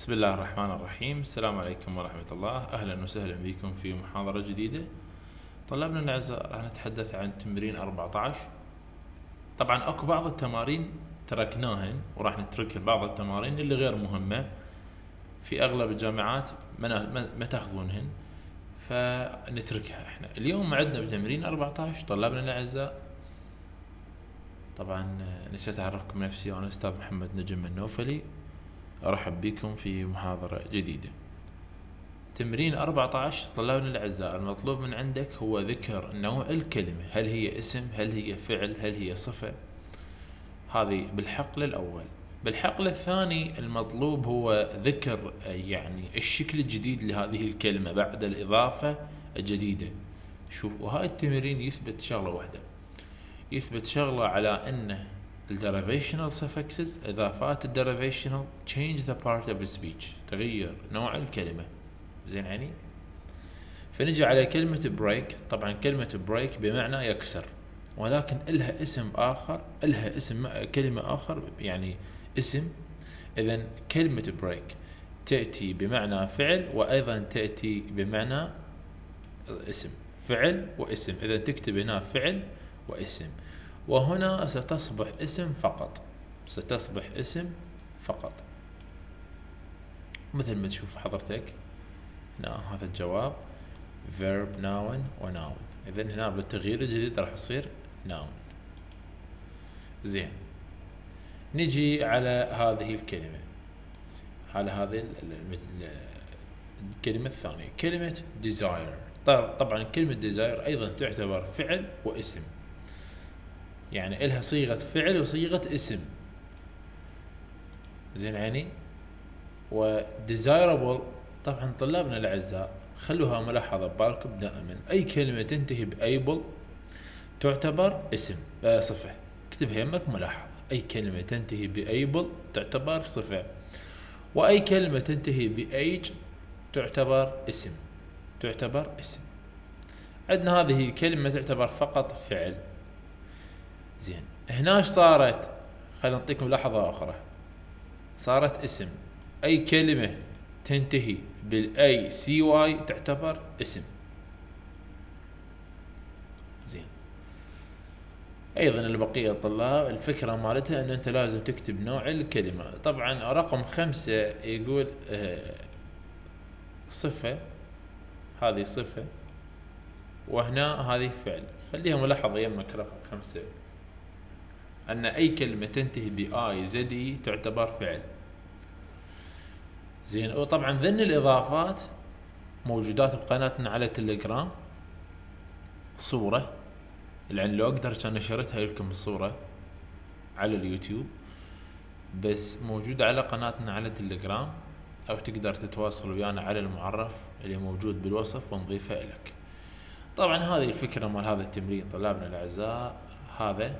بسم الله الرحمن الرحيم السلام عليكم ورحمة الله أهلا وسهلا بكم في محاضرة جديدة طلابنا الأعزاء راح نتحدث عن تمرين 14 طبعا أكو بعض التمارين تركناهن وراح نترك بعض التمارين اللي غير مهمة في أغلب الجامعات ما تاخذونهن فنتركها إحنا اليوم عندنا بتمرين 14 طلابنا الأعزاء طبعا نسيت أعرفكم نفسي أنا أستاذ محمد نجم النوفلي أرحب بكم في محاضرة جديدة. تمرين 14 طلابنا الأعزاء المطلوب من عندك هو ذكر نوع الكلمة. هل هي اسم؟ هل هي فعل؟ هل هي صفة؟ هذه بالحقل الأول. بالحقل الثاني المطلوب هو ذكر يعني الشكل الجديد لهذه الكلمة بعد الإضافة الجديدة. شوف وهاي التمرين يثبت شغلة واحدة. يثبت شغلة على أن ال derivational suffixes إضافات ال derivational change the part of speech. تغير نوع الكلمة. زين يعني؟ فنجي على كلمة break. طبعا كلمة break بمعنى يكسر. ولكن إلها اسم آخر إلها اسم كلمة آخر يعني اسم. إذا كلمة break تأتي بمعنى فعل وأيضا تأتي بمعنى اسم. فعل واسم. إذا تكتب هنا فعل واسم. وهنا ستصبح اسم فقط. ستصبح اسم فقط. مثل ما تشوف حضرتك. هنا هذا الجواب. Verb noun و noun. اذا هنا بالتغيير الجديد راح يصير noun. زين. نجي على هذه الكلمة. على هذه ال- ال- ال- الكلمة الثانية. كلمة desire. طب- طبعا كلمة desire أيضا تعتبر فعل واسم. يعني إلها صيغة فعل وصيغة اسم. زين عيني؟ و desirable طبعا طلابنا الأعزاء خلوها ملاحظة ببالكم دائما. أي كلمة تنتهي بأيبل تعتبر اسم. صفة. اكتبها يمك ملاحظة. أي كلمة تنتهي بأيبل تعتبر صفة. وأي كلمة تنتهي بأيج تعتبر اسم. تعتبر اسم. عندنا هذه الكلمة تعتبر فقط فعل. زين. هنا إيش صارت؟ خلينا نعطيكم لحظة أخرى. صارت اسم. أي كلمة تنتهي بال A C Y تعتبر اسم. زين. أيضا البقية الطلاب الفكرة مالتها ان أنت لازم تكتب نوع الكلمة. طبعا رقم خمسة يقول آه، صفة. هذه صفة. وهنا هذه فعل. خليها ملاحظة يمك رقم خمسة. أن أي كلمة تنتهي باي زد اي تعتبر فعل. زين. وطبعا ذن الإضافات موجودات بقناتنا على تليجرام. صورة. لأن لو أقدر كان نشرتها لكم الصورة على اليوتيوب. بس موجوده على قناتنا على تليجرام. أو تقدر تتواصل ويانا على المعرف اللي موجود بالوصف ونضيفه لك طبعا هذه الفكرة مال هذا التمرين طلابنا الأعزاء. هذا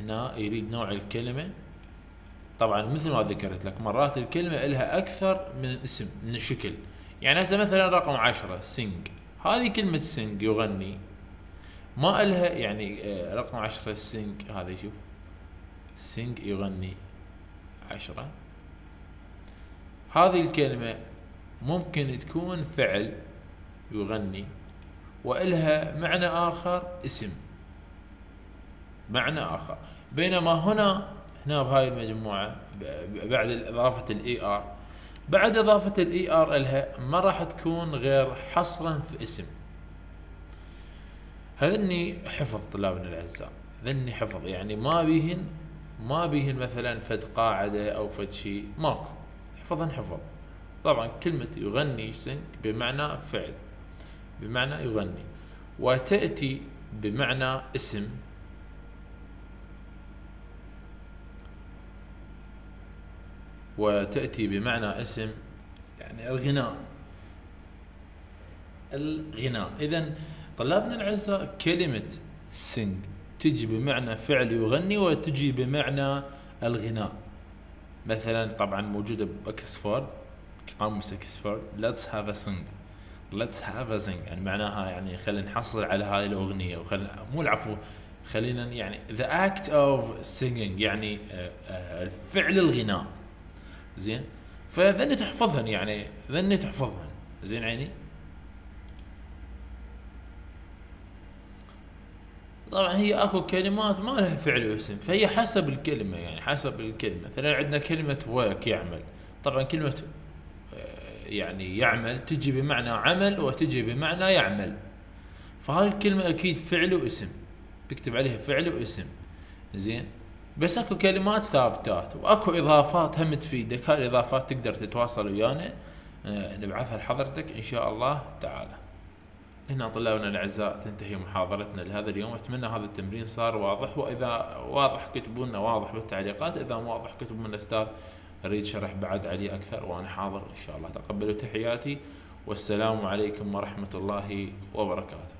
هنا يريد نوع الكلمة. طبعا مثل ما ذكرت لك مرات الكلمة لها أكثر من اسم من الشكل يعني هسه مثلا رقم عشرة sing. هذه كلمة sing يغني. ما إلها يعني آه، رقم عشرة sing. هذا شوف. sing يغني عشرة. هذه الكلمة ممكن تكون فعل يغني وإلها معنى آخر اسم. معنى آخر. بينما هنا هنا بهاي ب- بعد إضافة ال E R بعد إضافة ال E R لها ما راح تكون غير حصرا في اسم. هذني حفظ طلابنا الأعزاء ذني حفظ. يعني ما بيهن ما بيهن مثلا فد قاعدة أو فد شيء. ماكو. حفظا حفظ. طبعا كلمة يغني sing بمعنى فعل. بمعنى يغني. وتأتي بمعنى اسم. وتأتي بمعنى اسم يعني الغناء. الغناء. إذا طلابنا الأعزاء كلمة sing تجي بمعنى فعل يغني وتجي بمعنى الغناء. مثلا طبعا موجودة بأكسفورد قاموس أكسفورد let's have a sing. Let's have a sing. يعني معناها يعني خلينا نحصل على هذه الأغنية وخل مو العفو خلينا يعني the act of singing يعني آه، آه، فعل الغناء. زين؟ فذني تحفظهن يعني ذني تحفظهن. زين عيني؟ طبعا هي أكو كلمات ما لها فعل واسم فهي حسب الكلمة يعني حسب الكلمة. مثلا عندنا كلمة وك يعمل. طبعا كلمة آه، يعني يعمل تجي بمعنى عمل وتجي بمعنى يعمل. فهاي الكلمة أكيد فعل واسم. تكتب عليها فعل واسم. زين؟ بس اكو كلمات ثابتات واكو اضافات هم تفيدك. هاي الاضافات تقدر تتواصل ويانا آه، نبعثها لحضرتك إن شاء الله تعالى. هنا طلابنا الأعزاء تنتهي محاضرتنا لهذا اليوم. أتمنى هذا التمرين صار واضح وإذا واضح كتبوا لنا واضح بالتعليقات إذا مو واضح كتبوا لنا أستاذ أريد شرح بعد عليه أكثر وأنا حاضر إن شاء الله. تقبلوا تحياتي والسلام عليكم ورحمة الله وبركاته.